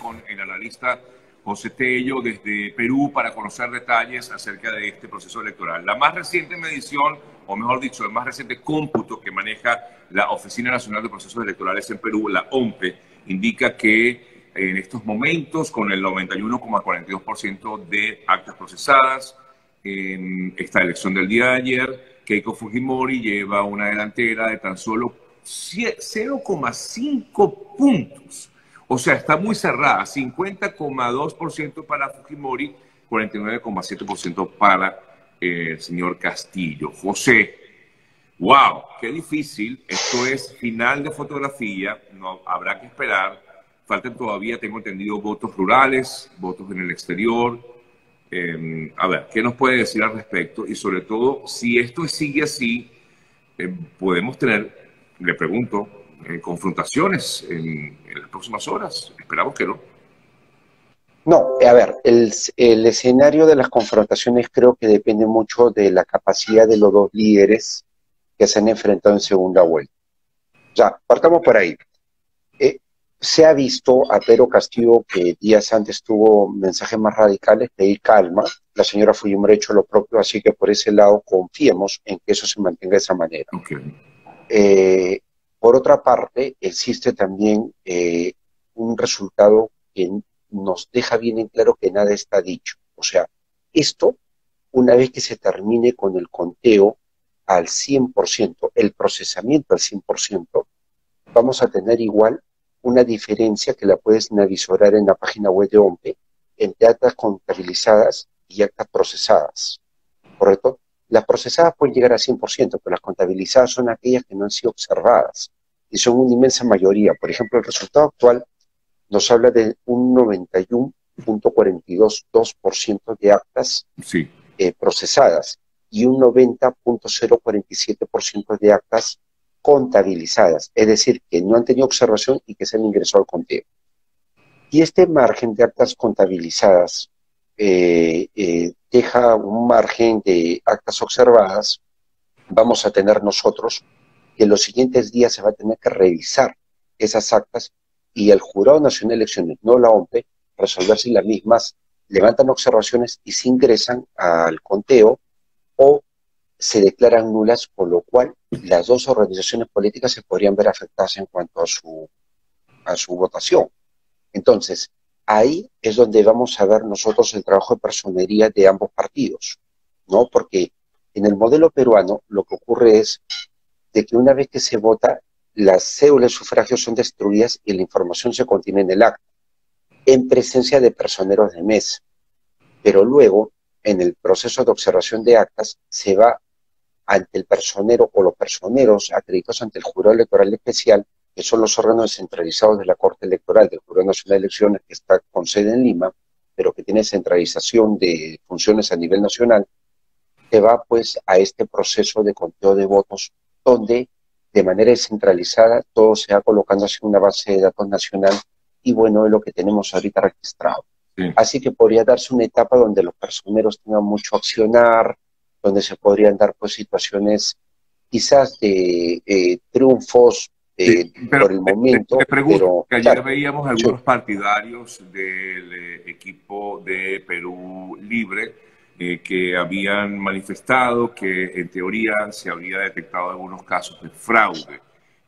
con el analista José Tello desde Perú para conocer detalles acerca de este proceso electoral. La más reciente medición, o mejor dicho, el más reciente cómputo que maneja la Oficina Nacional de Procesos Electorales en Perú, la OMPE, indica que en estos momentos, con el 91,42% de actas procesadas, en esta elección del día de ayer, Keiko Fujimori lleva una delantera de tan solo 0,5 puntos o sea, está muy cerrada, 50,2% para Fujimori, 49,7% para eh, el señor Castillo. José, wow, qué difícil. Esto es final de fotografía, no habrá que esperar. Faltan todavía, tengo entendido, votos rurales, votos en el exterior. Em, a ver, ¿qué nos puede decir al respecto? Y sobre todo, si esto sigue así, em, podemos tener, le pregunto, eh, confrontaciones en, las próximas horas. Esperamos que no. No, a ver, el, el, escenario de las confrontaciones creo que depende mucho de la capacidad de los dos líderes que se han enfrentado en segunda vuelta. Ya, partamos por ahí. Eh, se ha visto a Pedro Castillo que días antes tuvo mensajes más radicales, pedir calma. La señora Fujimori ha hecho lo propio, así que por ese lado confiemos en que eso se mantenga de esa manera. Okay. Eh, por otra parte, existe también eh, un resultado que nos deja bien en claro que nada está dicho. O sea, esto, una vez que se termine con el conteo al 100%, el procesamiento al 100%, vamos a tener igual una diferencia que la puedes navisorar en la página web de OMPE entre actas contabilizadas y actas procesadas. ¿Correcto? Las procesadas pueden llegar a 100%, pero las contabilizadas son aquellas que no han sido observadas y son una inmensa mayoría. Por ejemplo, el resultado actual nos habla de un 91.422% de actas eh, procesadas y un 90.047% de actas contabilizadas, es decir, que no han tenido observación y que se han ingresado al conteo. Y este margen de actas contabilizadas eh, eh, deja un margen de actas observadas, vamos a tener nosotros que los siguientes días se va a tener que revisar esas actas y el Jurado Nacional de Elecciones, no la OMPE, resolver si las mismas levantan observaciones y se ingresan al conteo o se declaran nulas, con lo cual las dos organizaciones políticas se podrían ver afectadas en cuanto a su, a su votación. Entonces, ahí es donde vamos a ver nosotros el trabajo de personería de ambos partidos, ¿no? Porque en el modelo peruano lo que ocurre es de que una vez que se vota, las cédulas de sufragio son destruidas y la información se contiene en el acta, en presencia de personeros de mesa. Pero luego, en el proceso de observación de actas, se va ante el personero o los personeros acreditados ante el Jurado Electoral Especial, que son los órganos descentralizados de la Corte Electoral, del Jurado Nacional de Elecciones, que está con sede en Lima, pero que tiene centralización de funciones a nivel nacional, se va pues a este proceso de conteo de votos donde de manera descentralizada todo se va colocando en una base de datos nacional y bueno, es lo que tenemos ahorita registrado. Así que podría darse una etapa donde los personeros tengan mucho accionar, donde se podrían dar pues situaciones quizás de eh, triunfos eh, por el momento. pero, que ayer veíamos algunos partidarios del eh, equipo de Perú Libre eh, que habían manifestado que en teoría se había detectado algunos casos de fraude.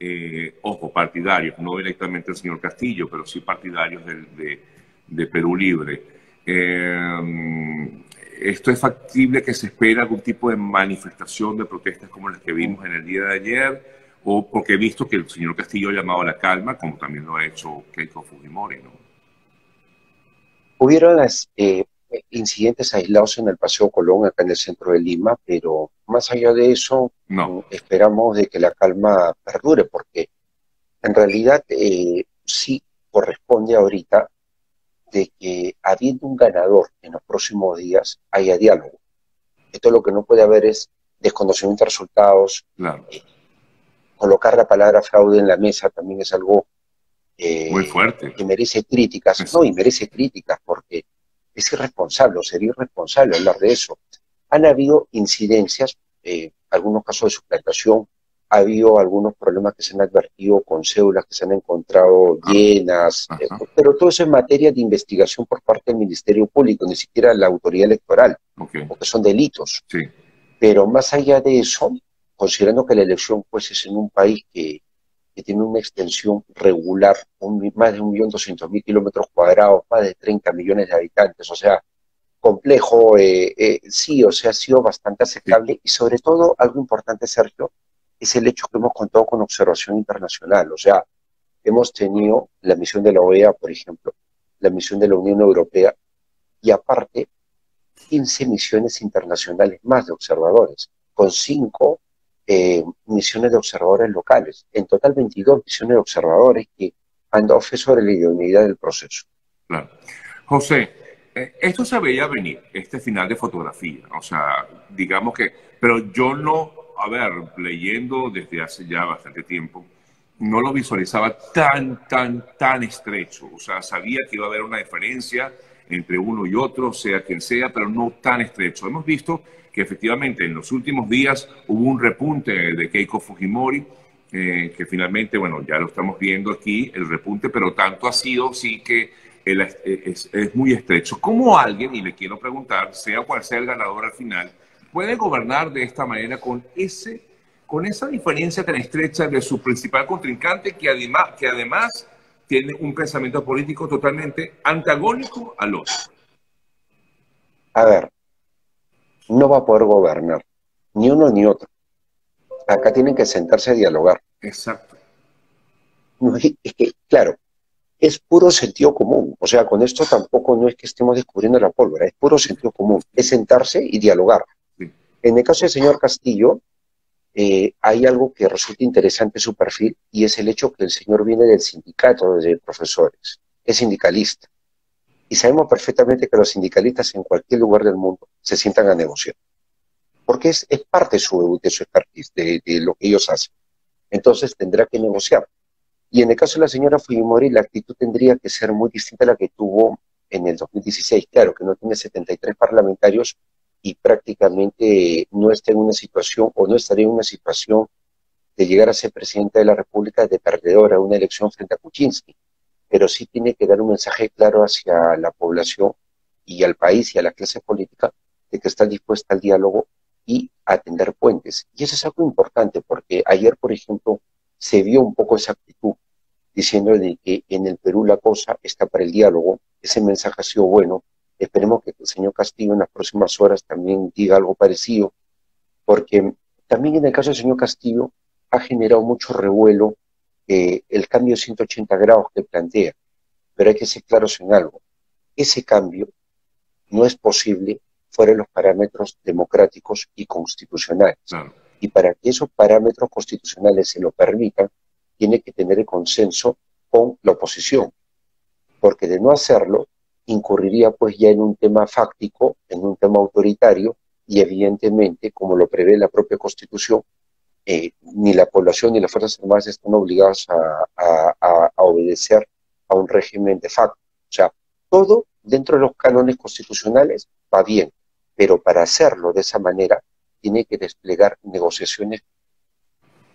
Eh, ojo, partidarios, no directamente el señor Castillo, pero sí partidarios de, de, Perú Libre. Eh, ¿Esto es factible que se espere algún tipo de manifestación de protestas como las que vimos en el día de ayer? ¿O porque he visto que el señor Castillo ha llamado a la calma, como también lo ha hecho Keiko Fujimori? ¿no? Hubieron las incidentes aislados en el Paseo Colón, acá en el centro de Lima, pero más allá de eso, no. esperamos de que la calma perdure, porque en realidad eh, sí corresponde ahorita de que habiendo un ganador en los próximos días haya diálogo. Esto lo que no puede haber es desconocimiento de resultados. Eh, colocar la palabra fraude en la mesa también es algo eh, muy fuerte. que merece críticas, no, y merece críticas porque es irresponsable o sería irresponsable hablar de eso. Han habido incidencias, eh, algunos casos de suplantación, ha habido algunos problemas que se han advertido con cédulas que se han encontrado ah, llenas, eh, pero todo eso es materia de investigación por parte del Ministerio Público, ni siquiera la autoridad electoral, porque son delitos. Pero más allá de eso, considerando que la elección pues es en un país que, tiene una extensión regular, más de un millón doscientos mil kilómetros cuadrados, más de 30 millones de habitantes, o sea, complejo, eh, eh, sí, o sea, ha sido bastante aceptable y sobre todo algo importante, Sergio, es el hecho que hemos contado con observación internacional. O sea, hemos tenido la misión de la OEA, por ejemplo, la misión de la Unión Europea y aparte 15 misiones internacionales más de observadores, con cinco eh, misiones de observadores locales. En total 22 misiones de observadores que han dado fe sobre la idoneidad del proceso. Claro. José, eh, esto se veía venir, este final de fotografía. O sea, digamos que, pero yo no a ver, leyendo desde hace ya bastante tiempo, no lo visualizaba tan, tan, tan estrecho. O sea, sabía que iba a haber una diferencia entre uno y otro, sea quien sea, pero no tan estrecho. Hemos visto que efectivamente en los últimos días hubo un repunte de Keiko Fujimori, eh, que finalmente, bueno, ya lo estamos viendo aquí, el repunte, pero tanto ha sido, sí que es, es muy estrecho. ¿Cómo alguien, y le quiero preguntar, sea cual sea el ganador al final, puede gobernar de esta manera con, ese, con esa diferencia tan estrecha de su principal contrincante que además, que además tiene un pensamiento político totalmente antagónico al otro. A ver, no va a poder gobernar, ni uno ni otro. Acá tienen que sentarse a dialogar. Exacto. es que, claro, es puro sentido común. O sea, con esto tampoco no es que estemos descubriendo la pólvora, es puro sentido común. Es sentarse y dialogar. En el caso del señor Castillo, eh, hay algo que resulta interesante en su perfil y es el hecho que el señor viene del sindicato de profesores, es sindicalista. Y sabemos perfectamente que los sindicalistas en cualquier lugar del mundo se sientan a negociar, porque es, parte de su, de su expertise, de, de lo que ellos hacen. Entonces tendrá que negociar. Y en el caso de la señora Fujimori, la actitud tendría que ser muy distinta a la que tuvo en el 2016. Claro que no tiene 73 parlamentarios, y prácticamente no está en una situación o no estaría en una situación de llegar a ser presidente de la República de perdedora una elección frente a Kuczynski, pero sí tiene que dar un mensaje claro hacia la población y al país y a la clase política de que está dispuesta al diálogo y a tender puentes. Y eso es algo importante porque ayer, por ejemplo, se vio un poco esa actitud diciendo de que en el Perú la cosa está para el diálogo. Ese mensaje ha sido bueno, Esperemos que el señor Castillo en las próximas horas también diga algo parecido, porque también en el caso del señor Castillo ha generado mucho revuelo eh, el cambio de 180 grados que plantea, pero hay que ser claros en algo. Ese cambio no es posible fuera de los parámetros democráticos y constitucionales. Y para que esos parámetros constitucionales se lo permitan, tiene que tener el consenso con la oposición, porque de no hacerlo, incurriría pues ya en un tema fáctico, en un tema autoritario, y evidentemente, como lo prevé la propia Constitución, eh, ni la población ni las Fuerzas Armadas están obligadas a, obedecer a un régimen de facto. O sea, todo dentro de los cánones constitucionales va bien, pero para hacerlo de esa manera tiene que desplegar negociaciones,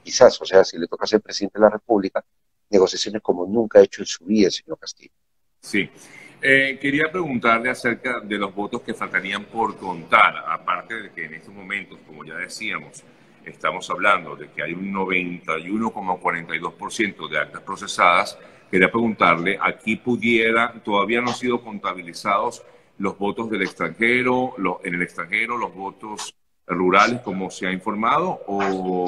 quizás, o sea, si le toca ser presidente de la República, negociaciones como nunca ha hecho en su vida señor Castillo. Sí. Eh, quería preguntarle acerca de los votos que faltarían por contar, aparte de que en estos momentos, como ya decíamos, estamos hablando de que hay un 91,42% de actas procesadas. Quería preguntarle, aquí pudiera, todavía no han sido contabilizados los votos del extranjero, en el extranjero, los votos rurales, como se ha informado, o,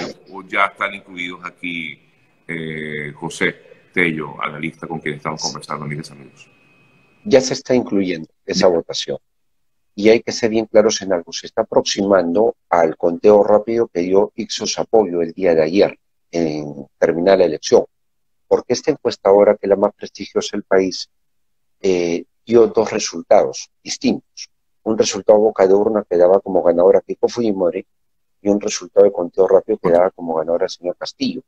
ya están incluidos aquí eh, José Tello a la lista con quien estamos conversando, amigos amigos ya se está incluyendo esa votación. Y hay que ser bien claros en algo, se está aproximando al conteo rápido que dio Ixos Apoyo el día de ayer en terminar la elección. Porque esta encuesta ahora, que es la más prestigiosa del país, eh, dio dos resultados distintos. Un resultado boca de urna que daba como ganadora Kiko Fujimori y un resultado de conteo rápido que daba como ganadora el señor Castillo.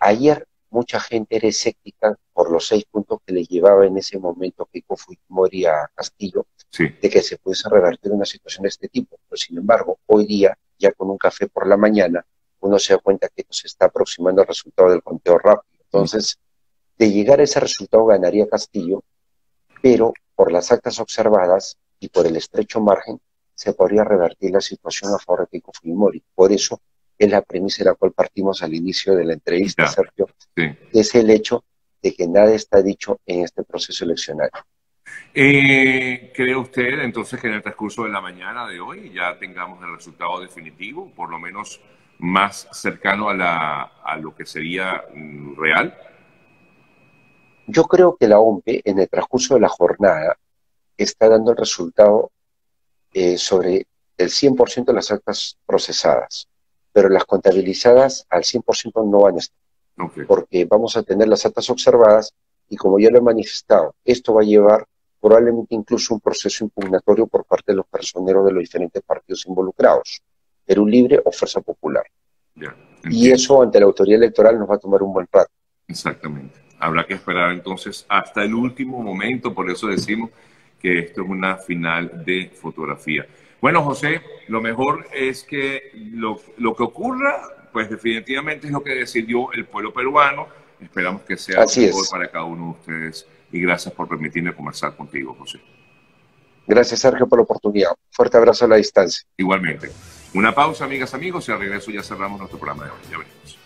Ayer mucha gente era escéptica por los seis puntos que le llevaba en ese momento Keiko Fujimori a Castillo, de que se pudiese revertir una situación de este tipo. Pero sin embargo, hoy día, ya con un café por la mañana, uno se da cuenta que se está aproximando al resultado del conteo rápido. Entonces, de llegar a ese resultado ganaría Castillo, pero por las actas observadas y por el estrecho margen se podría revertir la situación a favor de Keiko Fujimori. Por eso es la premisa de la cual partimos al inicio de la entrevista, Sergio, es el hecho de que nada está dicho en este proceso eleccionario. Eh, ¿Cree usted entonces que en el transcurso de la mañana de hoy ya tengamos el resultado definitivo, por lo menos más cercano a, la, a lo que sería mm, real? Yo creo que la OMPE en el transcurso de la jornada está dando el resultado eh, sobre el 100% de las actas procesadas, pero las contabilizadas al 100% no van a estar, porque vamos a tener las actas observadas y como ya lo he manifestado, esto va a llevar probablemente incluso un proceso impugnatorio por parte de los personeros de los diferentes partidos involucrados, Perú Libre o Fuerza Popular. y eso ante la autoridad electoral nos va a tomar un buen rato. Exactamente. Habrá que esperar entonces hasta el último momento, por eso decimos que esto es una final de fotografía. Bueno, José, lo mejor es que lo, lo que ocurra, pues definitivamente es lo que decidió el pueblo peruano. Esperamos que sea lo mejor para cada uno de ustedes. Y gracias por permitirme conversar contigo, José. Gracias, Sergio, por la oportunidad. Fuerte abrazo a la distancia. Igualmente. Una pausa, amigas, amigos, y al regreso ya cerramos nuestro programa de hoy. Ya venimos.